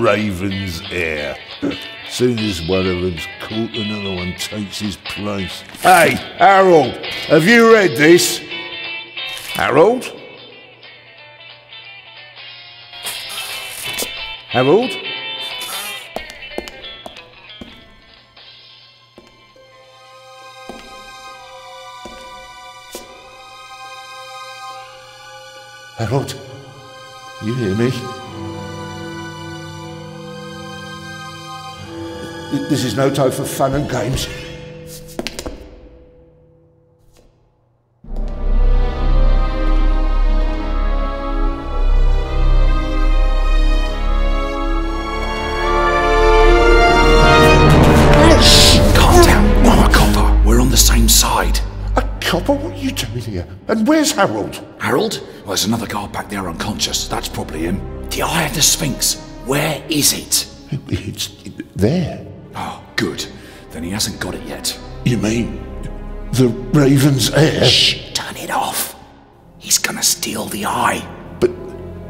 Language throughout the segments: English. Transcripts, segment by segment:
Raven's heir. Soon as one of them's caught, another one takes his place. Hey, Harold, have you read this? Harold? Harold? Harold, you hear me? This is no time for fun and games. Calm down. I'm a copper. We're on the same side. A copper? What are you doing here? And where's Harold? Harold? Well, there's another guard back there unconscious. That's probably him. The Eye of the Sphinx. Where is it? It's there. Oh, good. Then he hasn't got it yet. You mean the Raven's heir? Shh! Turn it off. He's gonna steal the eye. But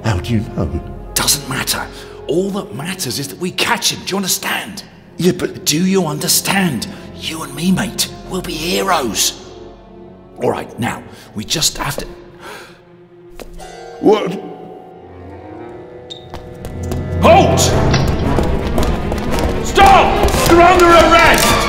how do you know? Doesn't matter. All that matters is that we catch him. Do you understand? Yeah, but Do you understand? You and me, mate, we'll be heroes. All right, now, we just have to. what? Halt! Stop! You're under arrest!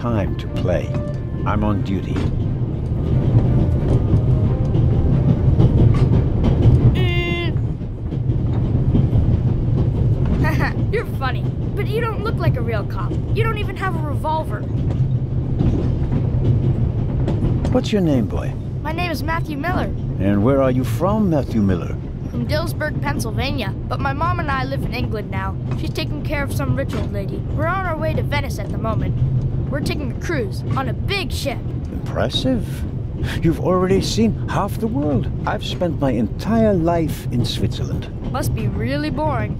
Time to play. I'm on duty. Mm. You're funny, but you don't look like a real cop. You don't even have a revolver. What's your name, boy? My name is Matthew Miller, And where are you from, Matthew Miller? from Dillsburg, Pennsylvania. But my mom and I live in England now. She's taking care of some rich old lady. We're on our way to Venice at the moment. We're taking a cruise on a big ship. Impressive. You've already seen half the world. I've spent my entire life in Switzerland. Must be really boring.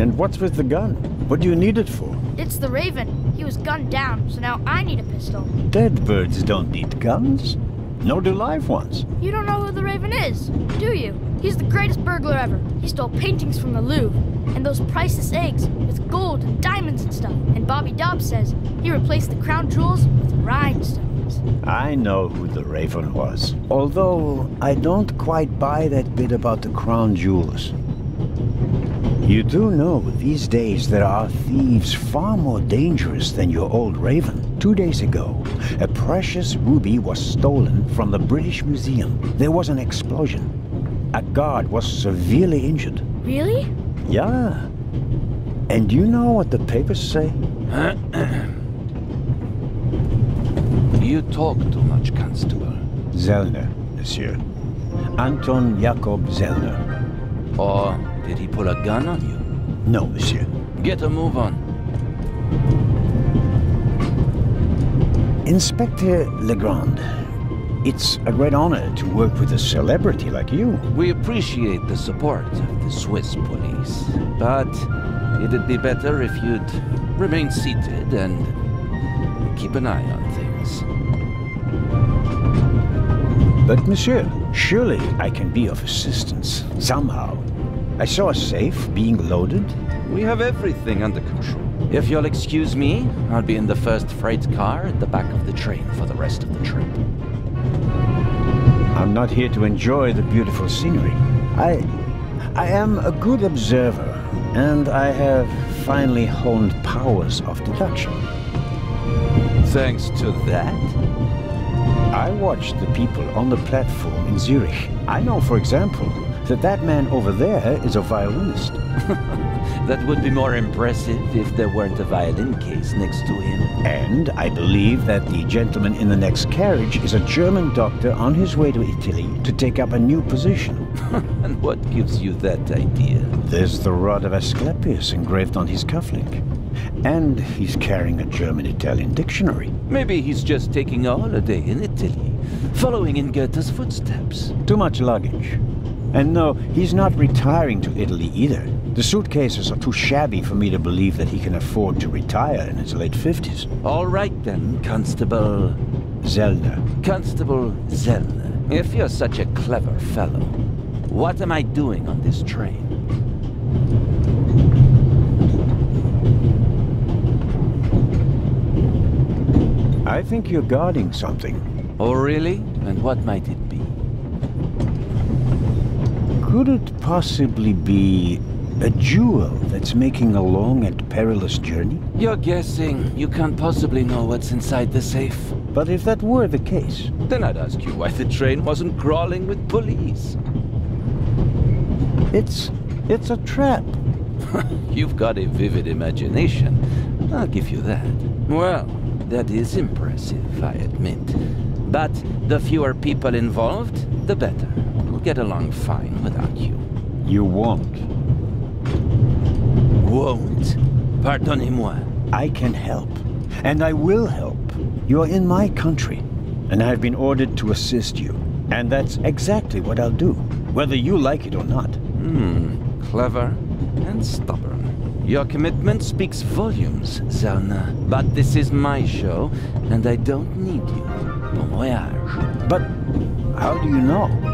And what's with the gun? What do you need it for? It's the Raven. He was gunned down, so now I need a pistol. Dead birds don't need guns. Nor do live ones. You don't know who the Raven is, do you? He's the greatest burglar ever. He stole paintings from the Louvre and those priceless eggs with gold and diamonds and stuff. And Bobby Dobbs says he replaced the crown jewels with rhinestones. I know who the Raven was. Although I don't quite buy that bit about the crown jewels. You do know these days there are thieves far more dangerous than your old raven. Two days ago, a precious ruby was stolen from the British Museum. There was an explosion. A guard was severely injured. Really? Yeah. And you know what the papers say? You talk too much, Constable. Zellner, monsieur. Anton Jakob Zellner. Or did he pull a gun on you? No, monsieur. Get a move on. Inspector Legrand, it's a great honor to work with a celebrity like you. We appreciate the support of the Swiss police, but it'd be better if you'd remain seated and keep an eye on things. But, monsieur, surely I can be of assistance. Somehow. I saw a safe being loaded. We have everything under control. If you'll excuse me, I'll be in the first freight car at the back of the train for the rest of the trip. I'm not here to enjoy the beautiful scenery. I. I am a good observer, and I have finally honed powers of deduction. Thanks to that? I watched the people on the platform in Zurich. I know, for example, that that man over there is a violinist. That would be more impressive if there weren't a violin case next to him. And I believe that the gentleman in the next carriage is a German doctor on his way to Italy to take up a new position. And what gives you that idea? There's the rod of Asclepius engraved on his cufflink. And he's carrying a German-Italian dictionary. Maybe he's just taking a holiday in Italy, following in Goethe's footsteps. Too much luggage. And no, he's not retiring to Italy either. The suitcases are too shabby for me to believe that he can afford to retire in his late 50s. All right then, Constable. Zellner. Constable Zellner. If you're such a clever fellow, what am I doing on this train? I think you're guarding something. Oh, really? And what might it be? Could it possibly be a jewel that's making a long and perilous journey? You're guessing. You can't possibly know what's inside the safe. But if that were the case, Then I'd ask you why the train wasn't crawling with police. it's it's a trap. You've got a vivid imagination. I'll give you that. Well, that is impressive, I admit. But the fewer people involved, the better. We'll get along fine without you. You won't. Won't? Pardonnez-moi. I can help. And I will help. You are in my country. And I've been ordered to assist you. And that's exactly what I'll do. Whether you like it or not. Hmm, clever and stubborn. Your commitment speaks volumes, Zellner. But this is my show, and I don't need you. Bon voyage. But how do you know?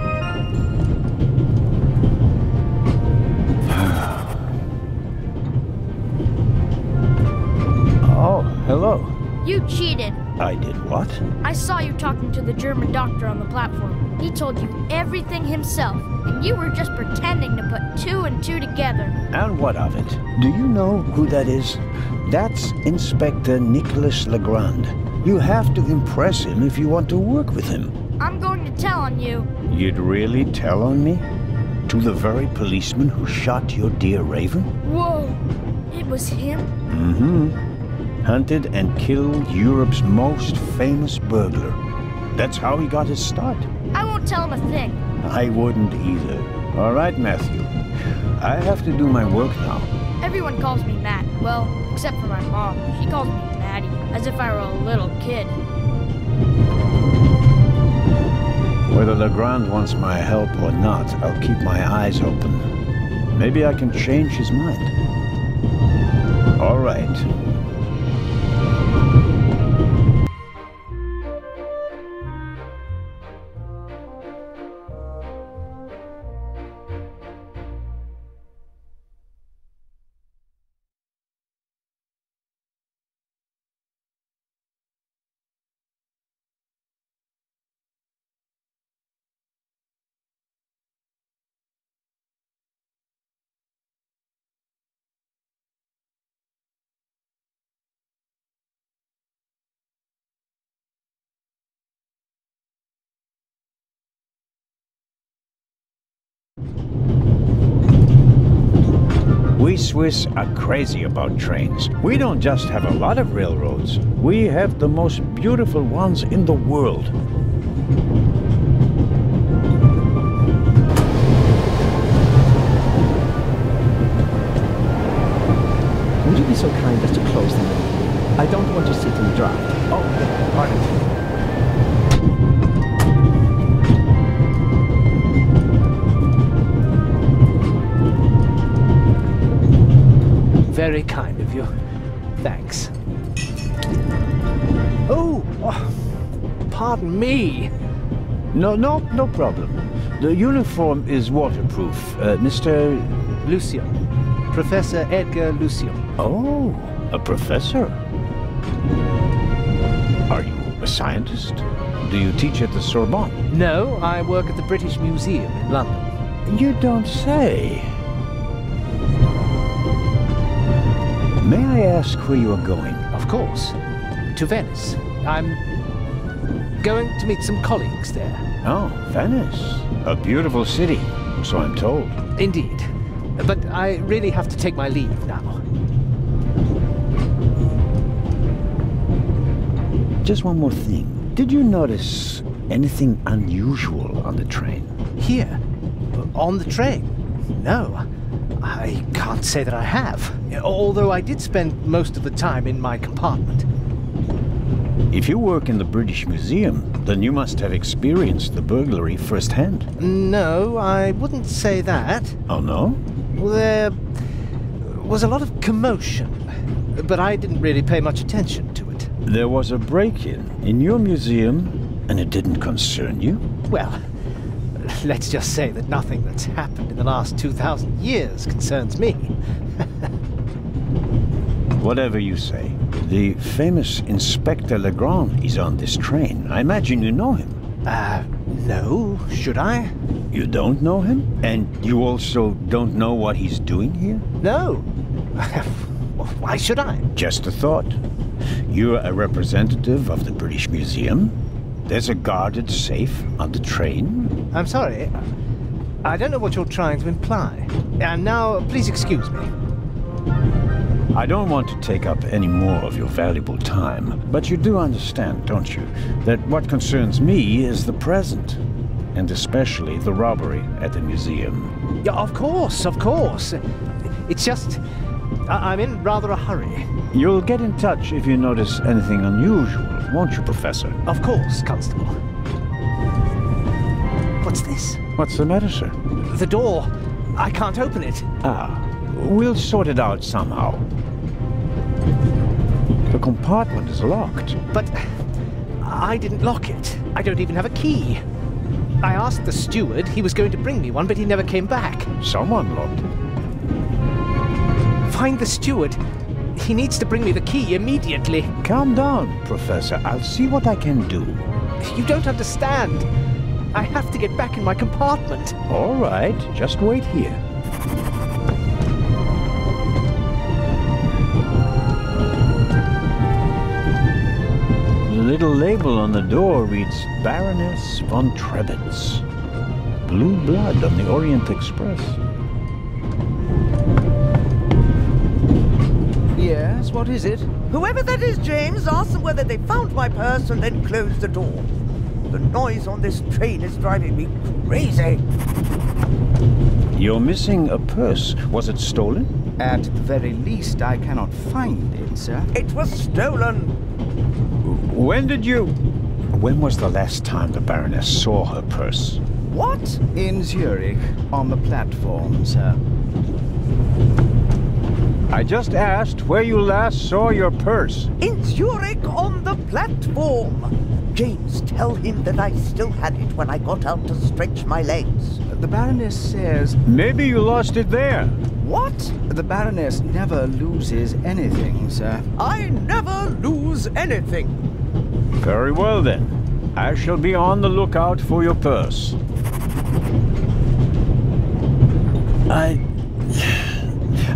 You cheated. I did what? I saw you talking to the German doctor on the platform. He told you everything himself, and you were just pretending to put two and two together. And what of it? Do you know who that is? That's Inspector Nicholas Legrand. You have to impress him if you want to work with him. I'm going to tell on you. You'd really tell on me? To the very policeman who shot your dear Raven? Whoa! It was him? Mm-hmm. Hunted and killed Europe's most famous burglar. That's how he got his start. I won't tell him a thing. I wouldn't either. All right, Matthew. I have to do my work now. Everyone calls me Matt. Well, except for my mom. She calls me Maddie, as if I were a little kid. Whether Legrand wants my help or not, I'll keep my eyes open. Maybe I can change his mind. All right. Swiss are crazy about trains. We don't just have a lot of railroads, we have the most beautiful ones in the world. Would you be so kind as to close the? I don't want to sit in the draught. Oh, pardon. Very kind of you. Thanks. Oh, oh, pardon me. No, no, no problem. The uniform is waterproof. Uh, Mr. Lucien. Professor Edgar Lucien. Oh, a professor. Are you a scientist? Do you teach at the Sorbonne? No, I work at the British Museum in London. You don't say. May I ask where you are going? Of course. To Venice. I'm going to meet some colleagues there. Oh, Venice. A beautiful city, so I'm told. Indeed. But I really have to take my leave now. Just one more thing. Did you notice anything unusual on the train? Here? On the train? No. I can't say that I have. Although I did spend most of the time in my compartment. If you work in the British Museum, then you must have experienced the burglary firsthand. No, I wouldn't say that. Oh, no? There was a lot of commotion, but I didn't really pay much attention to it. There was a break-in in your museum, and it didn't concern you? Well, let's just say that nothing that's happened in the last 2,000 years concerns me. Whatever you say. The famous Inspector Legrand is on this train. I imagine you know him. Uh, no, should I? You don't know him? And you also don't know what he's doing here? No. Why should I? Just a thought. You're a representative of the British Museum. There's a guarded safe on the train. I'm sorry. I don't know what you're trying to imply. And now, please excuse me. I don't want to take up any more of your valuable time, but you do understand, don't you, that what concerns me is the present, and especially the robbery at the museum. Yeah, of course, of course. It's just. I- I'm in rather a hurry. You'll get in touch if you notice anything unusual, won't you, Professor? Of course, Constable. What's this? What's the matter, sir? The door. I can't open it. Ah, we'll sort it out somehow. The compartment is locked. But I didn't lock it. I don't even have a key. I asked the steward. He was going to bring me one, but he never came back. Someone locked it. Find the steward. He needs to bring me the key immediately. Calm down, Professor. I'll see what I can do. You don't understand. I have to get back in my compartment. All right, just wait here. Little label on the door reads Baroness von Trebitz. Blue blood on the Orient Express. Yes, what is it? Whoever that is, James, ask them whether they found my purse and then closed the door. The noise on this train is driving me crazy. You're missing a purse. Was it stolen? At the very least, I cannot find it, sir. It was stolen. When did you... When was the last time the Baroness saw her purse? What? In Zurich, on the platform, sir. I just asked where you last saw your purse. In Zurich on the platform. James, tell him that I still had it when I got out to stretch my legs. The Baroness says Maybe you lost it there. What? the Baroness never loses anything, sir. I never lose anything. Very well then. I shall be on the lookout for your purse. I...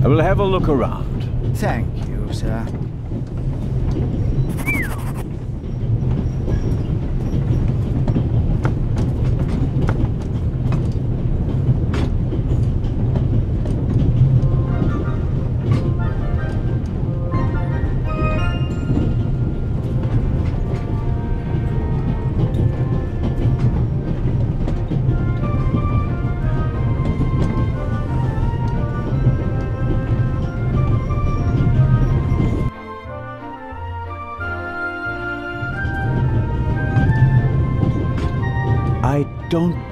I will have a look around. Thank you, sir.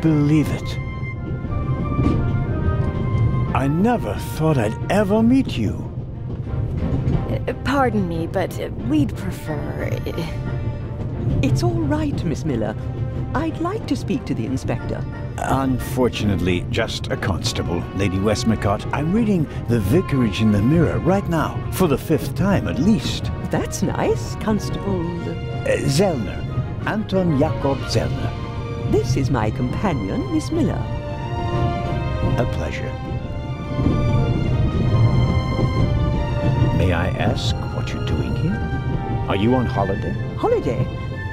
Believe it. I never thought I'd ever meet you. Uh, pardon me, but uh, we'd prefer. It's all right, Miss Miller. I'd like to speak to the inspector. Unfortunately, just a constable, Lady Westmacott. I'm reading The Vicarage in the Mirror right now, for the fifth time at least. That's nice, Constable. Uh, Zellner. Anton Jakob Zellner. This is my companion, Miss Miller. A pleasure. May I ask what you're doing here? Are you on holiday? Holiday?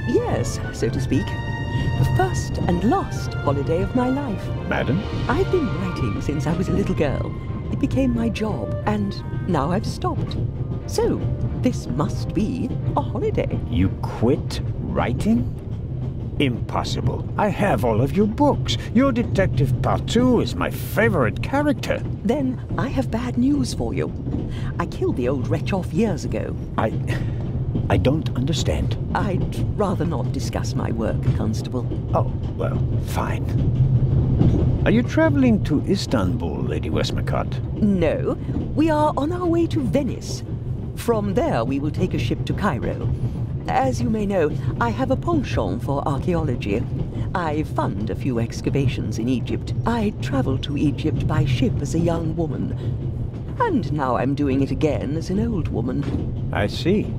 Yes, so to speak. The first and last holiday of my life. Madam? I've been writing since I was a little girl. It became my job, and now I've stopped. So, this must be a holiday. You quit writing? Impossible. I have all of your books. Your Detective Partout is my favorite character. Then I have bad news for you. I killed the old wretch off years ago. I. I don't understand. I'd rather not discuss my work, Constable. Oh, well, fine. Are you traveling to Istanbul, Lady Westmacott? No, we are on our way to Venice. From there, we will take a ship to Cairo. As you may know, I have a penchant for archaeology. I fund a few excavations in Egypt. I traveled to Egypt by ship as a young woman. And now I'm doing it again as an old woman. I see.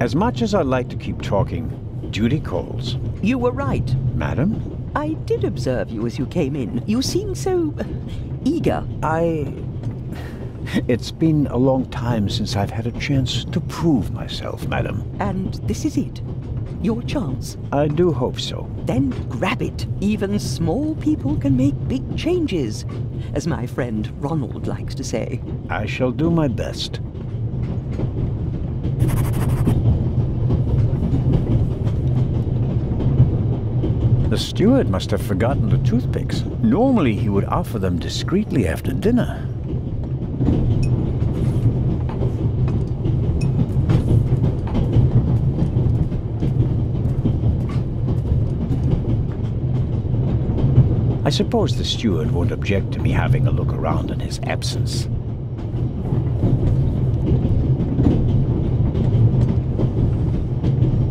As much as I'd like to keep talking, duty calls. You were right. Madam? I did observe you as you came in. You seemed so eager. I. It's been a long time since I've had a chance to prove myself, madam. And this is it. Your chance. I do hope so. Then grab it. Even small people can make big changes, as my friend Ronald likes to say. I shall do my best. The steward must have forgotten the toothpicks. Normally he would offer them discreetly after dinner. I suppose the steward won't object to me having a look around in his absence.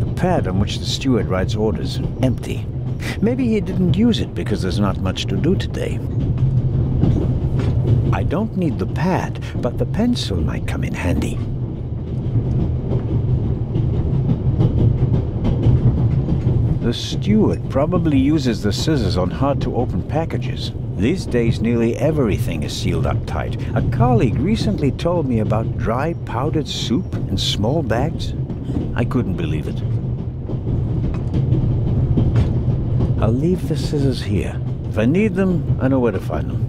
The pad on which the steward writes orders, is empty. Maybe he didn't use it because there's not much to do today. I don't need the pad, but the pencil might come in handy. The steward probably uses the scissors on hard-to-open packages. These days, nearly everything is sealed up tight. A colleague recently told me about dry powdered soup in small bags. I couldn't believe it. I'll leave the scissors here. If I need them, I know where to find them.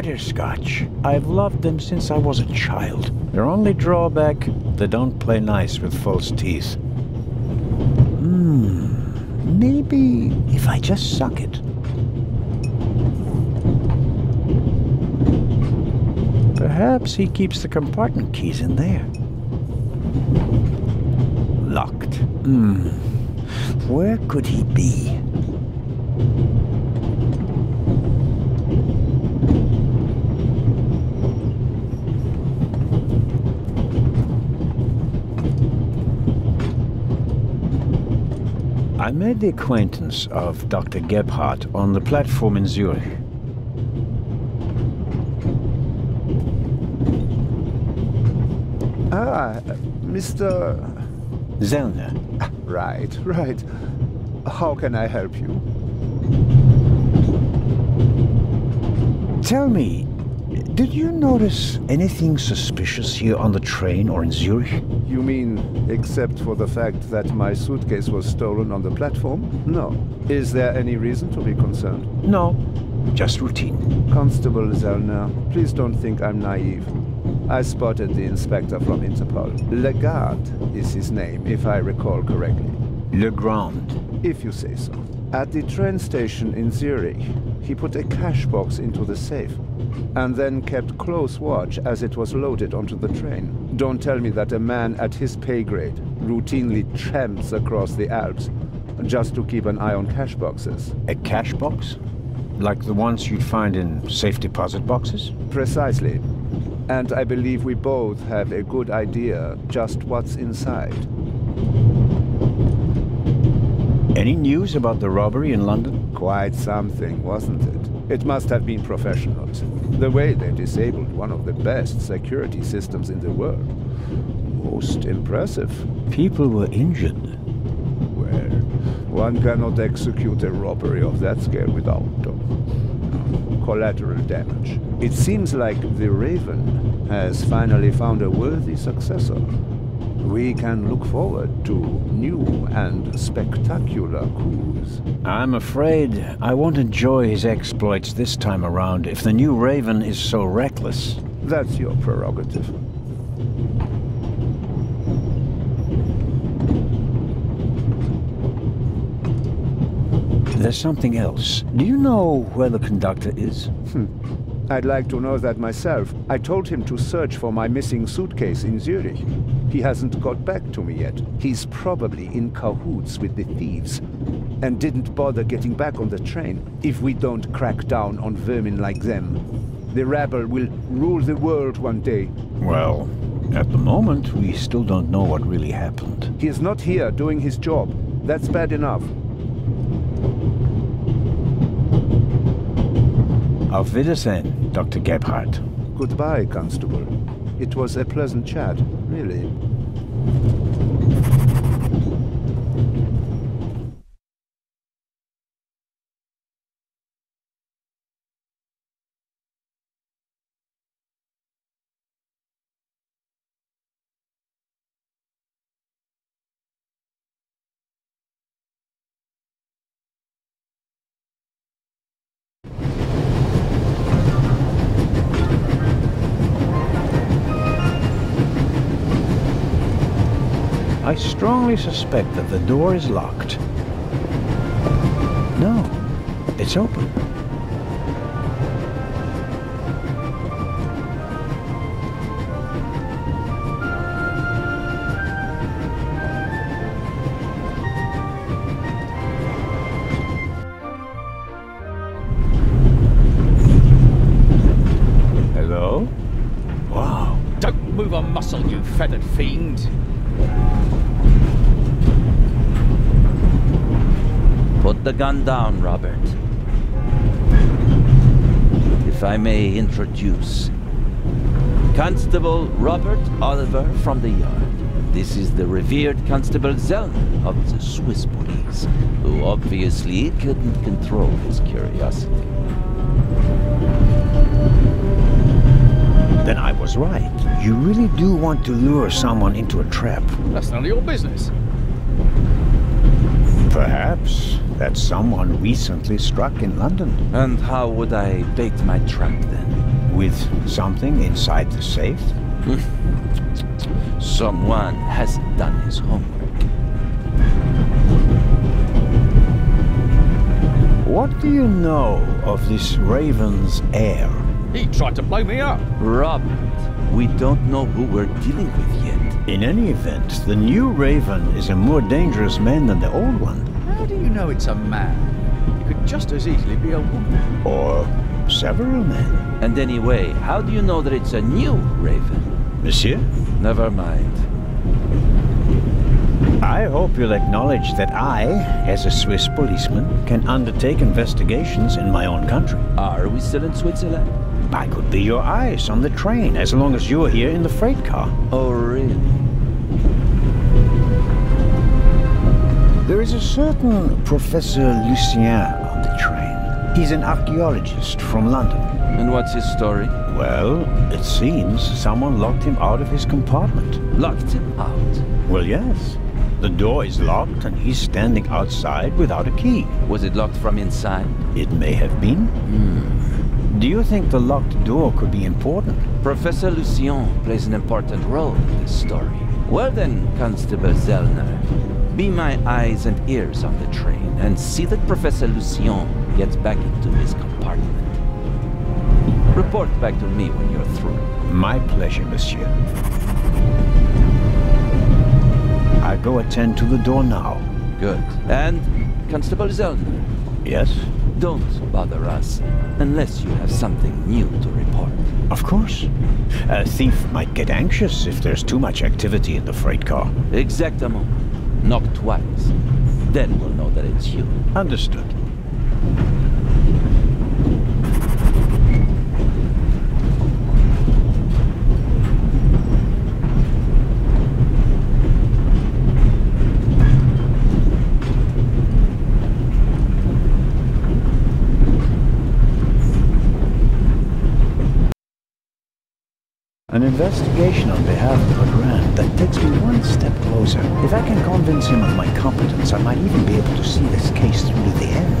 Butterscotch. I've loved them since I was a child. Their only drawback, they don't play nice with false teeth. Mmm, maybe if I just suck it. Perhaps he keeps the compartment keys in there. Locked. Hmm. Where could he be? I made the acquaintance of Dr. Gebhardt on the platform in Zurich. Ah, Mr. Zellner. Right, right. How can I help you? Tell me, did you notice anything suspicious here on the train or in Zurich? You mean, except for the fact that my suitcase was stolen on the platform? No. Is there any reason to be concerned? No, just routine. Constable Zellner, please don't think I'm naive. I spotted the inspector from Interpol. Legarde is his name, if I recall correctly. Legrand. If you say so. At the train station in Zurich, he put a cash box into the safe and then kept close watch as it was loaded onto the train. Don't tell me that a man at his pay grade routinely tramps across the Alps just to keep an eye on cash boxes. A cash box? Like the ones you'd find in safe deposit boxes? Precisely. And I believe we both have a good idea just what's inside. Any news about the robbery in London? Quite something, wasn't it? It must have been professionals. The way they disabled one of the best security systems in the world. Most impressive. People were injured. Well, one cannot execute a robbery of that scale without uh, collateral damage. It seems like the Raven has finally found a worthy successor. We can look forward to new and spectacular coups. I'm afraid I won't enjoy his exploits this time around if the new Raven is so reckless. That's your prerogative. There's something else. Do you know where the conductor is? Hmm. I'd like to know that myself. I told him to search for my missing suitcase in Zurich. He hasn't got back to me yet. He's probably in cahoots with the thieves and didn't bother getting back on the train. If we don't crack down on vermin like them, the rabble will rule the world one day. Well, at the moment, we still don't know what really happened. He is not here doing his job. That's bad enough. Auf Wiedersehen, Dr. Gebhardt. Goodbye, Constable. It was a pleasant chat, really. Strongly suspect that the door is locked. No, it's open. Hello? Wow. Don't move a muscle, you feathered fiend. Put the gun down, Robert. If I may introduce Constable Robert Oliver from the Yard. This is the revered Constable Zellner of the Swiss police, who obviously couldn't control his curiosity. Then I was right. You really do want to lure someone into a trap. That's none of your business. Perhaps that someone recently struck in London. And how would I bait my trap then? With something inside the safe? Someone hasn't done his homework. What do you know of this Raven's heir? He tried to blow me up. Robert, we don't know who we're dealing with yet. In any event, the new Raven is a more dangerous man than the old one. How do you know it's a man? It could just as easily be a woman. Or several men. And anyway, how do you know that it's a new Raven? Monsieur? Never mind. I hope you'll acknowledge that I, as a Swiss policeman, can undertake investigations in my own country. Are we still in Switzerland? I could be your eyes on the train as long as you're here in the freight car. Oh, really? There is a certain Professor Lucien on the train. He's an archaeologist from London. And what's his story? Well, it seems someone locked him out of his compartment. Locked him out? Well, yes. The door is locked and he's standing outside without a key. Was it locked from inside? It may have been. Hmm. Do you think the locked door could be important? Professor Lucien plays an important role in this story. Well then, Constable Zellner, Be my eyes and ears on the train and see that Professor Lucien gets back into his compartment. Report back to me when you're through. My pleasure, monsieur. I go attend to the door now. Good. And, Constable Zellner? Yes? Don't bother us unless you have something new to report. Of course. A thief might get anxious if there's too much activity in the freight car. Exactement. Knock twice. Then we'll know that it's you. Understood. An investigation on behalf of takes me one step closer. If I can convince him of my competence, I might even be able to see this case through to the end.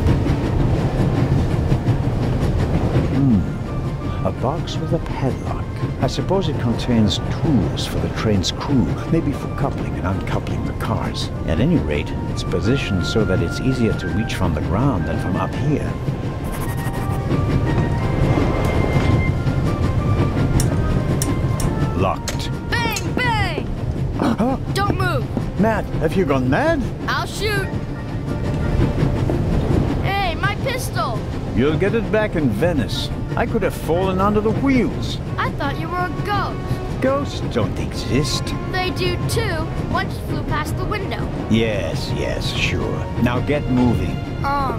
Hmm. A box with a padlock. I suppose it contains tools for the train's crew, maybe for coupling and uncoupling the cars. At any rate, it's positioned so that it's easier to reach from the ground than from up here. Matt, have you gone mad? I'll shoot. Hey, my pistol. You'll get it back in Venice. I could have fallen under the wheels. I thought you were a ghost. Ghosts don't exist. They do too. One just flew past the window. Yes, yes, sure. Now get moving. Oh,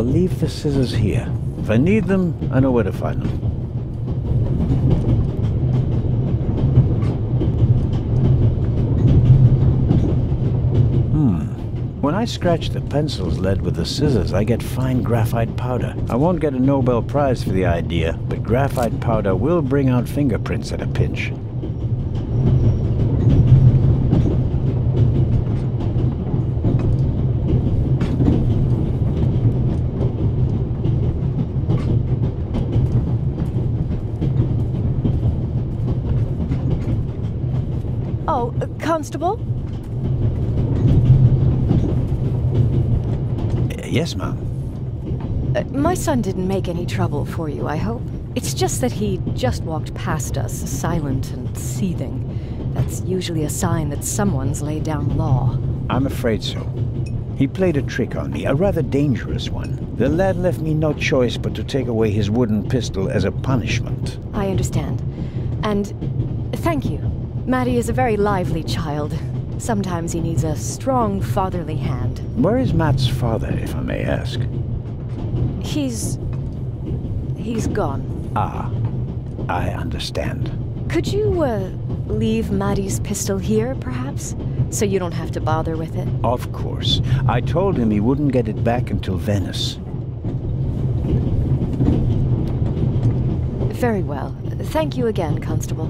I'll leave the scissors here. If I need them, I know where to find them. Hmm. When I scratch the pencil's lead with the scissors, I get fine graphite powder. I won't get a Nobel Prize for the idea, but graphite powder will bring out fingerprints at a pinch. Oh, uh, Constable? Yes, ma'am. Uh, my son didn't make any trouble for you, I hope. It's just that he just walked past us, silent and seething. That's usually a sign that someone's laid down law. I'm afraid so. He played a trick on me, a rather dangerous one. The lad left me no choice but to take away his wooden pistol as a punishment. I understand. And thank you. Matty is a very lively child. Sometimes he needs a strong fatherly hand. Where is Matt's father, if I may ask? He's. he's gone. Ah, I understand. Could you, uh, leave Matty's pistol here, perhaps? So you don't have to bother with it? Of course. I told him he wouldn't get it back until Venice. Very well. Thank you again, Constable.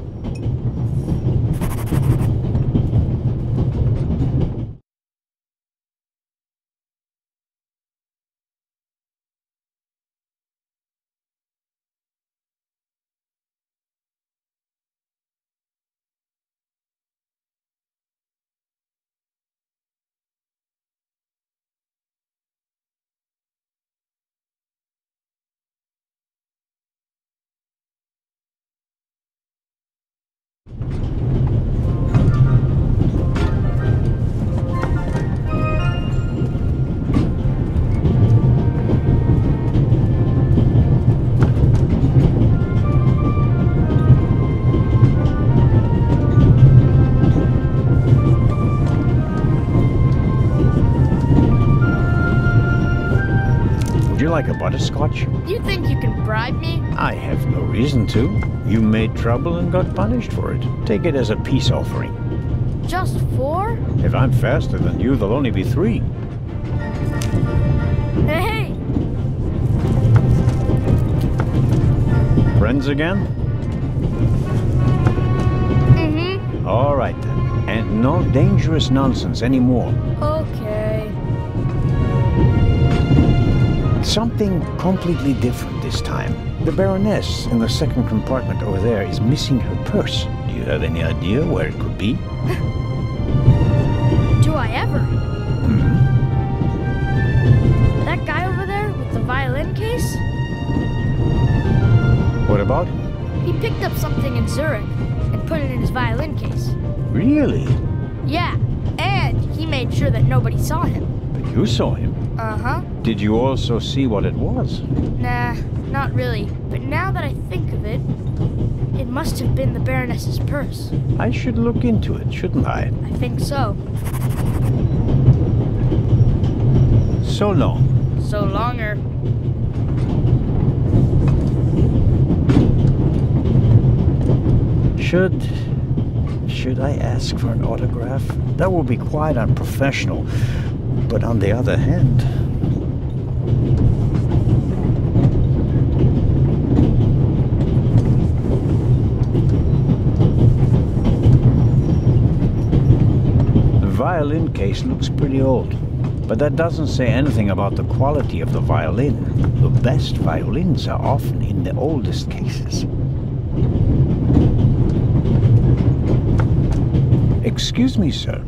Like a butterscotch? You think you can bribe me? I have no reason to. You made trouble and got punished for it. Take it as a peace offering. Just four? If I'm faster than you, there'll only be three. Hey! Friends again? Mm-hmm. All right then. And no dangerous nonsense anymore. Okay. Something completely different this time. The Baroness in the second compartment over there is missing her purse. Do you have any idea where it could be? Do I ever? Hmm. That guy over there with the violin case? What about him? He picked up something in Zurich and put it in his violin case. Really? Yeah, and he made sure that nobody saw him. You saw him. Uh-huh. Did you also see what it was? Nah, not really. But now that I think of it, it must have been the Baroness's purse. I should look into it, shouldn't I? I think so. So long. So longer. Should. Should I ask for an autograph? That would be quite unprofessional. But on the other hand. The violin case looks pretty old. But that doesn't say anything about the quality of the violin. The best violins are often in the oldest cases. Excuse me, sir.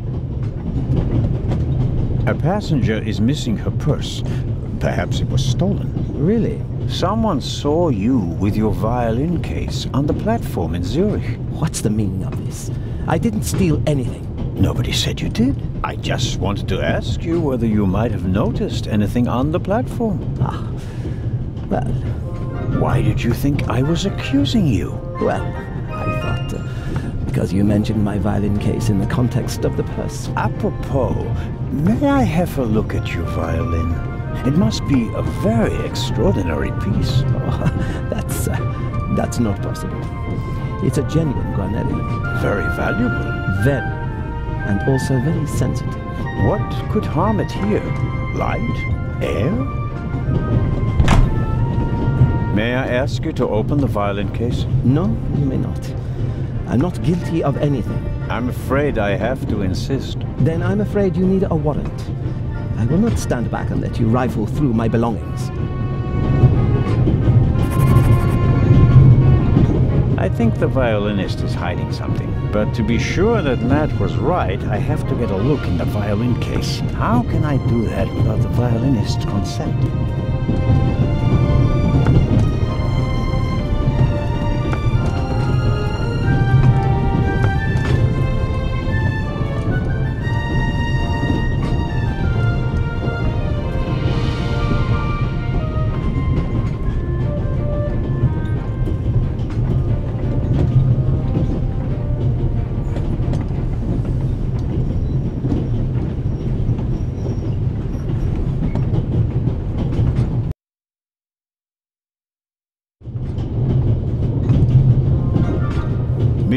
A passenger is missing her purse. Perhaps it was stolen. Really? Someone saw you with your violin case on the platform in Zurich. What's the meaning of this? I didn't steal anything. Nobody said you did. I just wanted to ask you whether you might have noticed anything on the platform. Ah, well. Why did you think I was accusing you? Well, I thought. Uh, because you mentioned my violin case in the context of the purse. Apropos, may I have a look at your violin? It must be a very extraordinary piece. Oh, that's. Uh, that's not possible. It's a genuine Guarneri. Very valuable. Very. And also very sensitive. What could harm it here? Light? Air? May I ask you to open the violin case? No, you may not. I'm not guilty of anything. I'm afraid I have to insist. Then I'm afraid you need a warrant. I will not stand back and let you rifle through my belongings. I think the violinist is hiding something. But to be sure that Matt was right, I have to get a look in the violin case. How can I do that without the violinist's consent?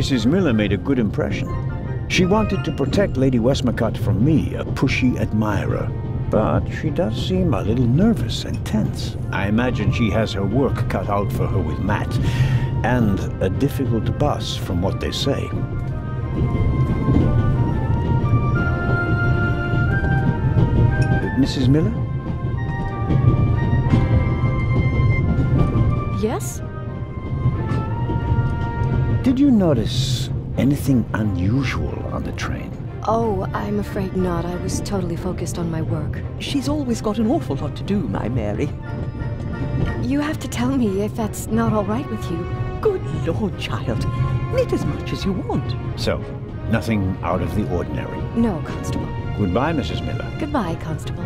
Mrs. Miller made a good impression. She wanted to protect Lady Westmacott from me, a pushy admirer. But she does seem a little nervous and tense. I imagine she has her work cut out for her with Matt, and a difficult boss from what they say. Mrs. Miller? Yes? Did you notice anything unusual on the train? Oh, I'm afraid not. I was totally focused on my work. She's always got an awful lot to do, my Mary. You have to tell me if that's not all right with you. Good Lord, child. Knit as much as you want. So, nothing out of the ordinary. No, Constable. Goodbye, Mrs. Miller. Goodbye, Constable.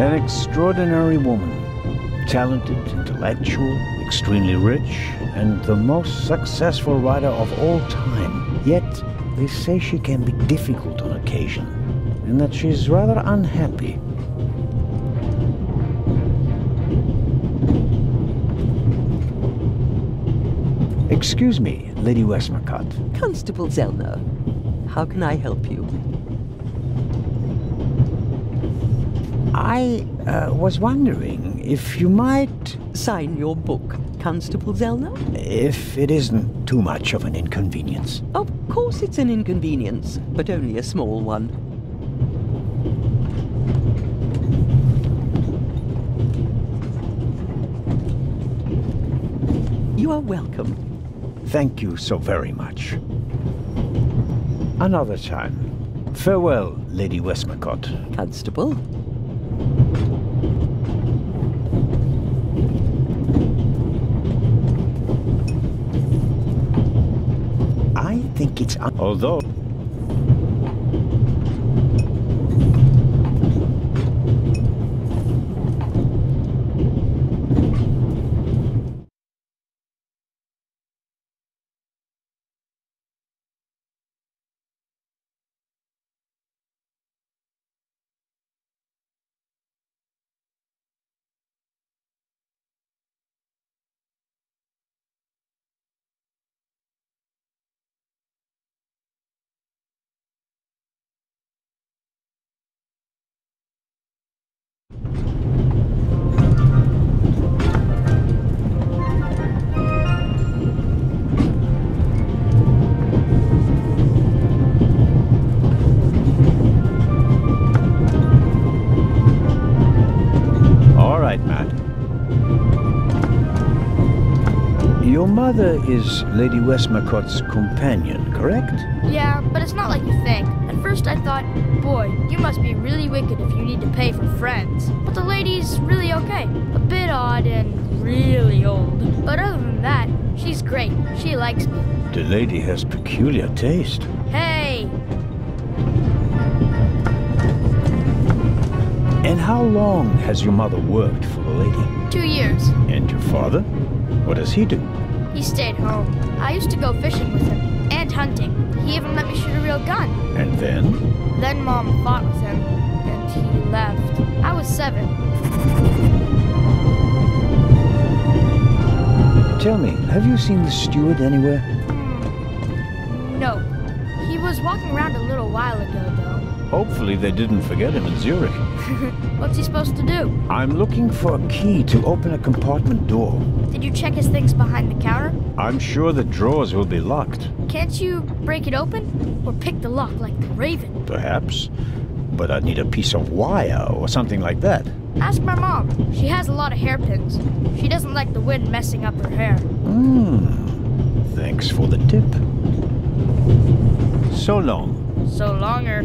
An extraordinary woman. Talented, intellectual, extremely rich, and the most successful writer of all time. Yet, they say she can be difficult on occasion, and that she's rather unhappy. Excuse me, Lady Westmacott. Constable Zellner, how can I help you? I uh, was wondering if you might... Sign your book, Constable Zellner? If it isn't too much of an inconvenience. Of course it's an inconvenience, but only a small one. You are welcome. Thank you so very much. Another time. Farewell, Lady Westmacott. Constable. I think it's... Although... mother is Lady Westmacott's companion, correct? Yeah, but it's not like you think. At first I thought, boy, you must be really wicked if you need to pay for friends. But the lady's really okay. A bit odd and really old. But other than that, she's great. She likes me. The lady has peculiar taste. Hey! And how long has your mother worked for the lady? Two years. And your father? What does he do? He stayed home. I used to go fishing with him. And hunting. He even let me shoot a real gun. And then? Then Mom fought with him. And he left. I was seven. Tell me, have you seen the steward anywhere? Hmm. No. He was walking around a little while ago, though. Hopefully they didn't forget him in Zurich. What's he supposed to do? I'm looking for a key to open a compartment door. Did you check his things behind the counter? I'm sure the drawers will be locked. Can't you break it open? Or pick the lock like the raven? Perhaps. But I'd need a piece of wire or something like that. Ask my mom. She has a lot of hairpins. She doesn't like the wind messing up her hair. Hmm. Thanks for the tip. So long. So longer.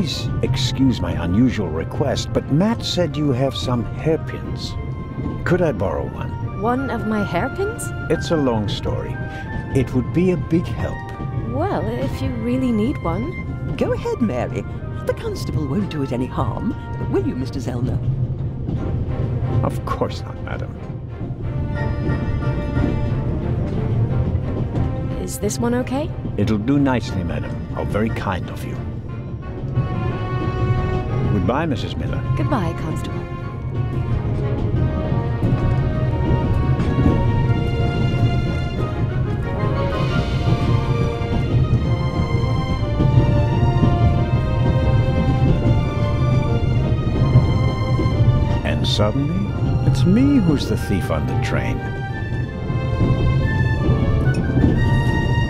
please excuse my unusual request, but Matt said you have some hairpins. Could I borrow one? One of my hairpins? It's a long story. It would be a big help. Well, if you really need one. Go ahead, Mary. The constable won't do it any harm, will you, Mr. Zellner? Of course not, madam. Is this one okay? It'll do nicely, madam. How very kind of you. Goodbye, Mrs. Miller. Goodbye, Constable. And suddenly, it's me who's the thief on the train.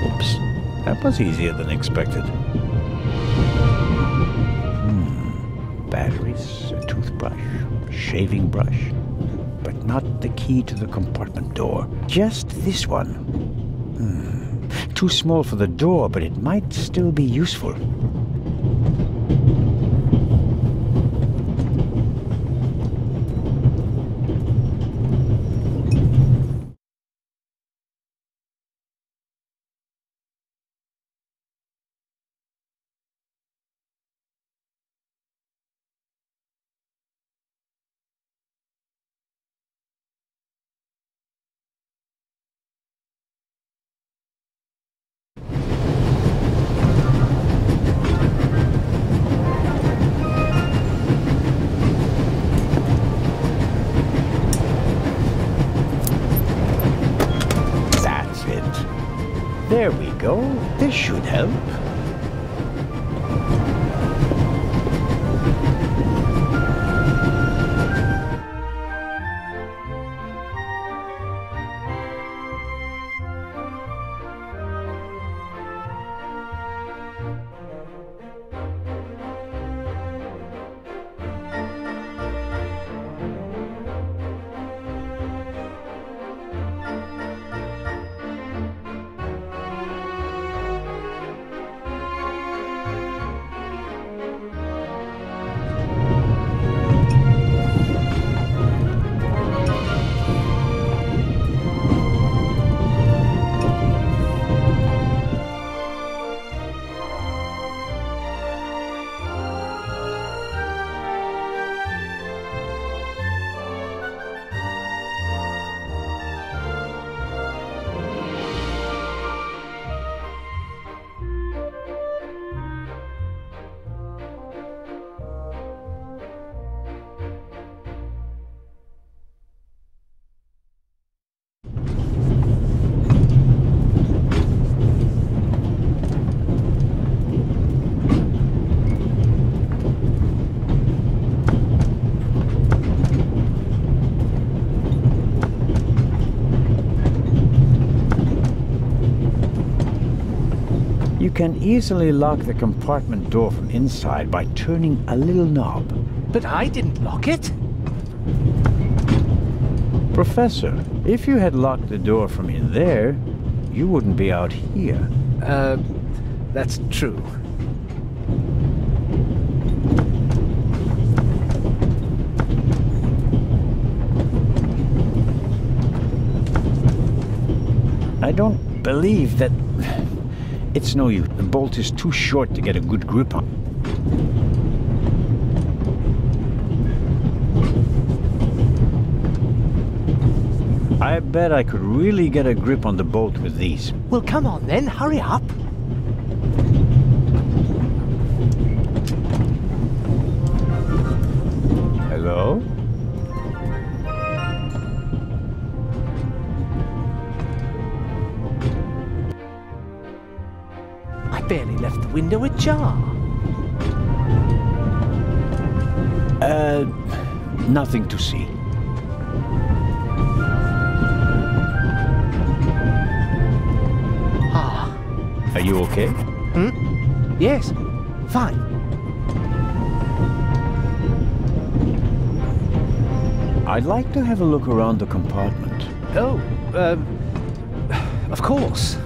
Oops, that was easier than expected. Shaving brush, but not the key to the compartment door. Just this one. Hmm, too small for the door, but it might still be useful. Can easily lock the compartment door from inside by turning a little knob. But I didn't lock it. Professor, if you had locked the door from in there, you wouldn't be out here. Uh, that's true. I don't believe that... It's no use. The bolt is too short to get a good grip on. I bet I could really get a grip on the bolt with these. Well, come on then, hurry up. To have a look around the compartment. Oh, um, of course.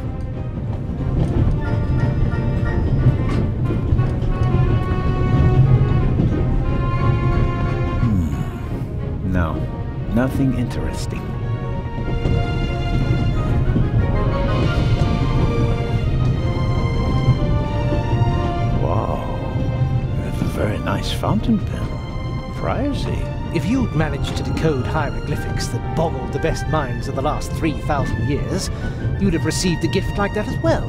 No, nothing interesting. Wow, that's a very nice fountain pen. Pricey. If you'd managed to decode hieroglyphics that boggled the best minds of the last 3,000 years, you'd have received a gift like that as well.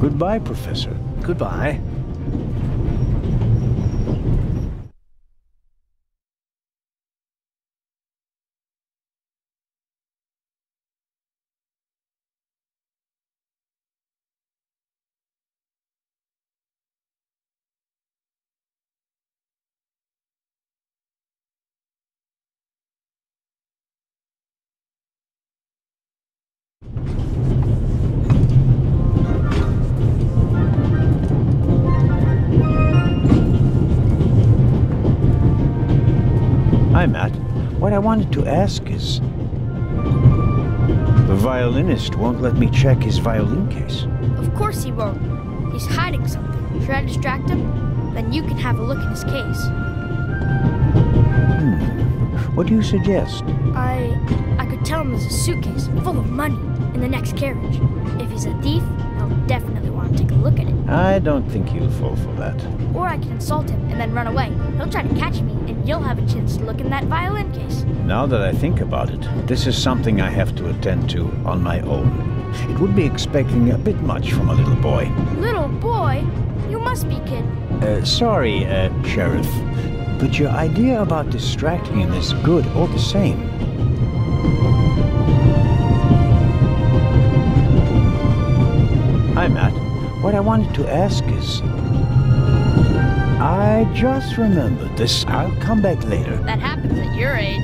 Goodbye, Professor. Goodbye. I wanted to ask is... The violinist won't let me check his violin case. Of course he won't. He's hiding something. Should I distract him? Then you can have a look at his case. Hmm. What do you suggest? I... I could tell him there's a suitcase full of money in the next carriage. If he's a thief, he'll definitely want to take a look at it. I don't think he'll fall for that. Or I can insult him and then run away. He'll try to catch me, you'll have a chance to look in that violin case. Now that I think about it, this is something I have to attend to on my own. It would be expecting a bit much from a little boy. Little boy? You must be kidding. Uh, sorry, uh, Sheriff, but your idea about distracting him is good all the same. Hi, Matt. What I wanted to ask is... I just remembered this. I'll come back later. That happens at your age.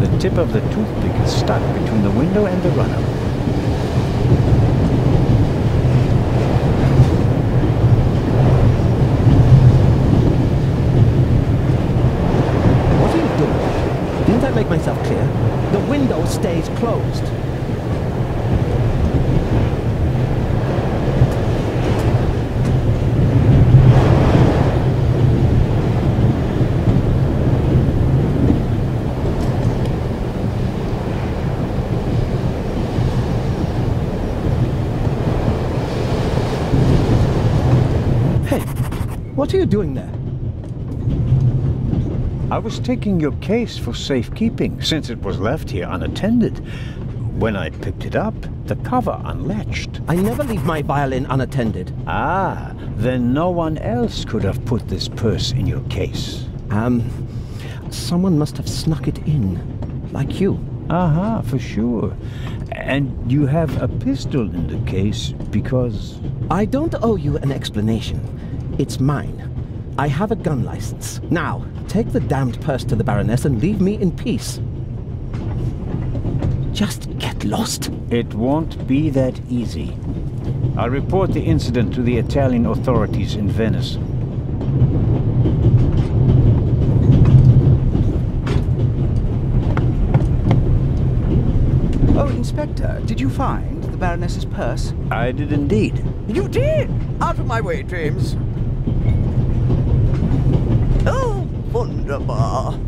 The tip of the toothpick is stuck between the window and the runner. What are you doing? Didn't I make myself clear? The window stays closed. Hey, what are you doing there? I was taking your case for safekeeping, since it was left here unattended. When I picked it up, the cover unlatched. I never leave my violin unattended. Ah, then no one else could have put this purse in your case. Um, someone must have snuck it in, like you. Aha, for sure. And you have a pistol in the case because... I don't owe you an explanation. It's mine. I have a gun license. Now, take the damned purse to the Baroness and leave me in peace. Just get lost. It won't be that easy. I'll report the incident to the Italian authorities in Venice. Oh, Inspector, did you find the Baroness's purse? I did indeed. You did? Out of my way, James. Oh, wunderbar.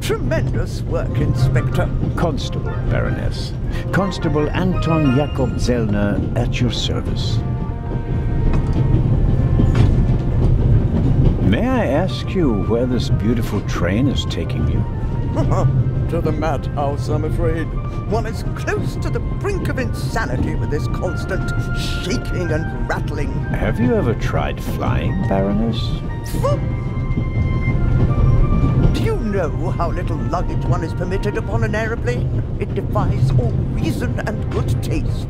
Tremendous work, Inspector. Constable, Baroness. Constable Anton Jakob Zellner at your service. May I ask you where this beautiful train is taking you? to the madhouse, I'm afraid. One is close to the brink of insanity with this constant shaking and rattling. Have you ever tried flying, Baroness? Know how little luggage one is permitted upon an aeroplane? It defies all reason and good taste.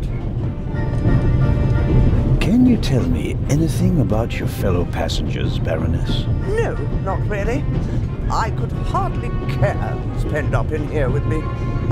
Can you tell me anything about your fellow passengers, Baroness? No, not really. I could hardly care who's penned up in here with me.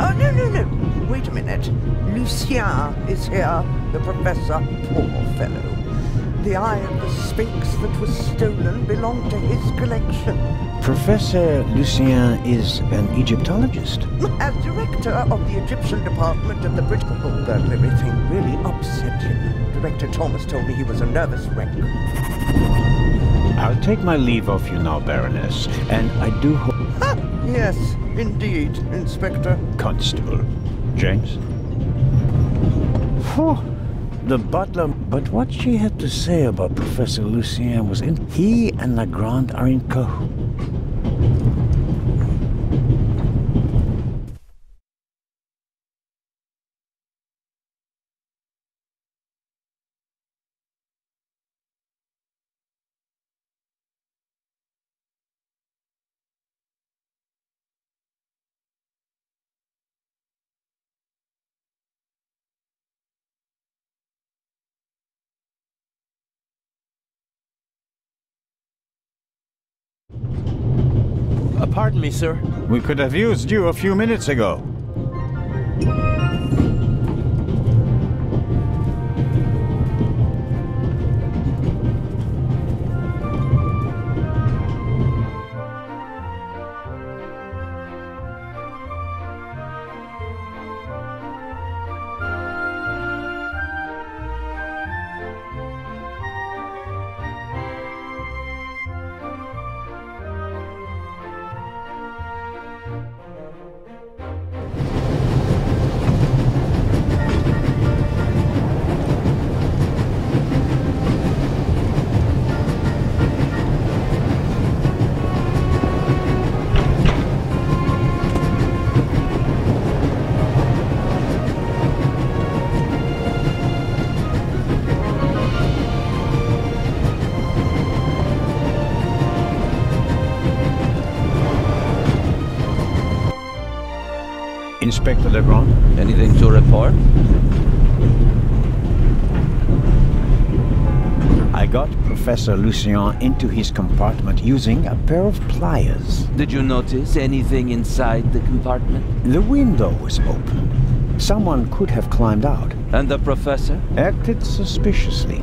Oh, no, no, no. Wait a minute. Lucien is here, the professor. Poor fellow. The eye of the Sphinx that was stolen belonged to his collection. Professor Lucien is an Egyptologist. As director of the Egyptian department of the British... Oh, that everything really upset him. Director Thomas told me he was a nervous wreck. I'll take my leave of you now, Baroness, and I do hope... Yes, indeed, Inspector. Constable. James? Phew. The butler... But what she had to say about Professor Lucien was in... He and Legrand are in cahoots. Pardon me, sir. We could have used you a few minutes ago. Inspector Legrand? Anything to report? I got Professor Lucien into his compartment using a pair of pliers. Did you notice anything inside the compartment? The window was open. Someone could have climbed out. And the professor? Acted suspiciously.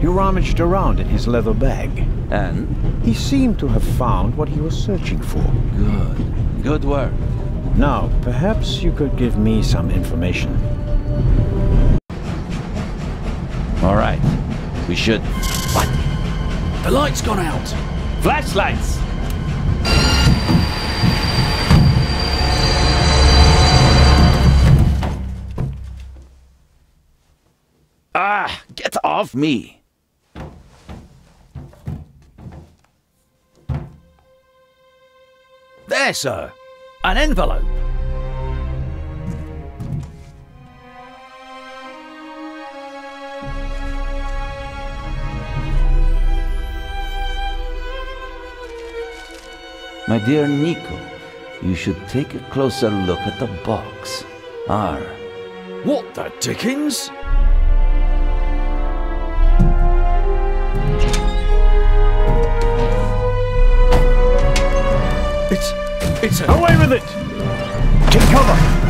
He rummaged around in his leather bag. And? He seemed to have found what he was searching for. Good. Good work. Now, perhaps you could give me some information. All right. We should. What? The light's gone out. Flashlights! Ah! Get off me! There, sir. An envelope. My dear Nico, you should take a closer look at the box. R. What the dickens? Away with it! Take cover!